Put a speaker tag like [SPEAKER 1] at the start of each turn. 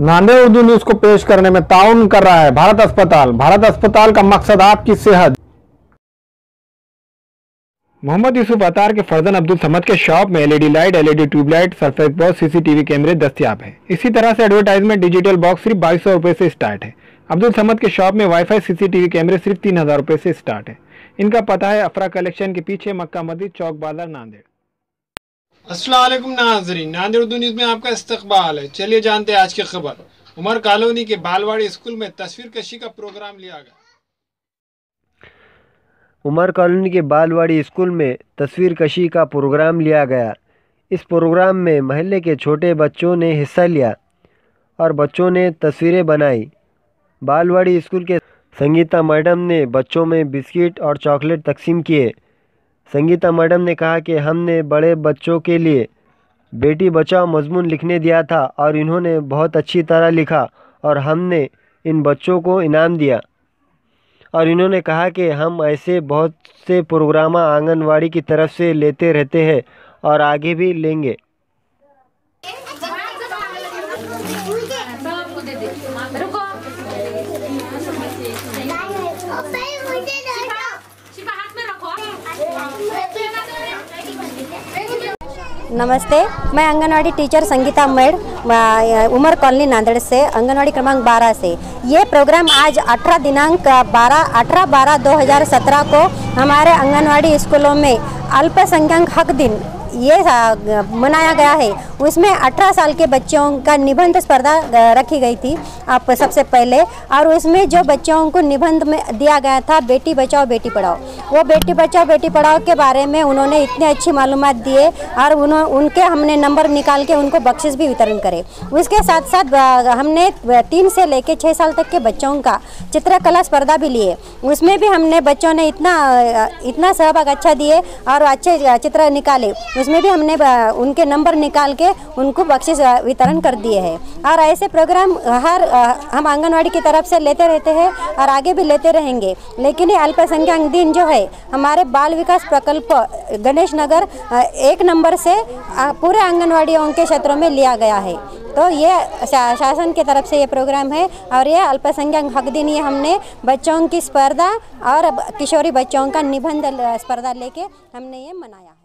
[SPEAKER 1] Nanded Urdu news को पेश करने में ताउन कर रहा है भारत अस्पताल। भारत अस्पताल का मकसद आपकी सेहत। मोहम्मद यूसुफ अतार के फर्जन अब्दुल समद के शॉप में LED light, LED tubelight, surface box, CCTV कैमरे दस्तियाब है। इसी तरह से एडवर्टाइजमेंट डिजिटल बॉक्स सिर्फ़ बाईस सौ से स्टार्ट है। अब्दुल समद के शॉप में वाईफाई, सीसीटीवी कैमरे सिर्फ़ तीन हज़ार से स्टार्ट है। इनका पता है अफरा कलेक्शन के पीछे मक्का मस्जिद, चौक बाज़ार, नांदेड़।
[SPEAKER 2] असलम नाजरीन। नांदेड़ उर्दू न्यूज़ में आपका इस्तकबाल है। चलिए जानते हैं आज की खबर। उमर कॉलोनी के बालवाड़ी स्कूल में तस्वीर कशी का प्रोग्राम लिया गया।
[SPEAKER 3] उमर कॉलोनी के बालवाड़ी स्कूल में तस्वीर कशी का प्रोग्राम लिया गया। इस प्रोग्राम में महल्ले के छोटे बच्चों ने हिस्सा लिया और बच्चों ने तस्वीरें बनाई। बालवाड़ी स्कूल के संगीता मैडम ने बच्चों में बिस्किट और चॉकलेट तकसीम किए। संगीता मैडम ने कहा कि हमने बड़े बच्चों के लिए बेटी बचाओ मजमून लिखने दिया था और इन्होंने बहुत अच्छी तरह लिखा और हमने इन बच्चों को इनाम दिया। और इन्होंने कहा कि हम ऐसे बहुत से प्रोग्राम आंगनवाड़ी की तरफ़ से लेते रहते हैं और आगे भी लेंगे।
[SPEAKER 4] रुको शिफा हाथ में रखो
[SPEAKER 5] नमस्ते मैं आंगनवाड़ी टीचर संगीता मेड़ उमर कॉलोनी नांदेड़ से आंगनवाड़ी क्रमांक 12 से ये प्रोग्राम आज 18 दिनांक 12 18 बारह 2017 को हमारे आंगनवाड़ी स्कूलों में अल्पसंख्यक हक दिन ये मनाया गया है उसमें 18 साल के बच्चों का निबंध स्पर्धा रखी गई थी, आप सबसे पहले। और उसमें जो बच्चों को निबंध में दिया गया था, बेटी बचाओ, बेटी पढ़ाओ, वो बेटी बचाओ, बेटी पढ़ाओ के बारे में उन्होंने इतने अच्छी मालूम दिए और उन्होंने उनके हमने नंबर निकाल के उनको बख्शिश भी वितरण करे। उसके साथ साथ हमने तीन से लेकर छः साल तक के बच्चों का चित्रकला स्पर्धा भी लिए। उसमें भी हमने बच्चों ने इतना इतना सहभाग अच्छा दिए और अच्छे चित्र निकाले। उसमें भी हमने उनके नंबर निकाल के उनको बख्शिश वितरण कर दिए हैं। और ऐसे प्रोग्राम हर हम आंगनवाड़ी की तरफ़ से लेते रहते हैं और आगे भी लेते रहेंगे। लेकिन ये अल्पसंख्यक दिन जो है हमारे बाल विकास प्रकल्प गणेश नगर एक नंबर से पूरे आंगनवाड़ियों के क्षेत्रों में लिया गया है। तो ये शा, शासन की तरफ़ से ये प्रोग्राम है और ये अल्पसंख्यक हक दिन ये हमने बच्चों की स्पर्धा और किशोरी बच्चों का निबंध स्पर्धा लेके हमने ये मनाया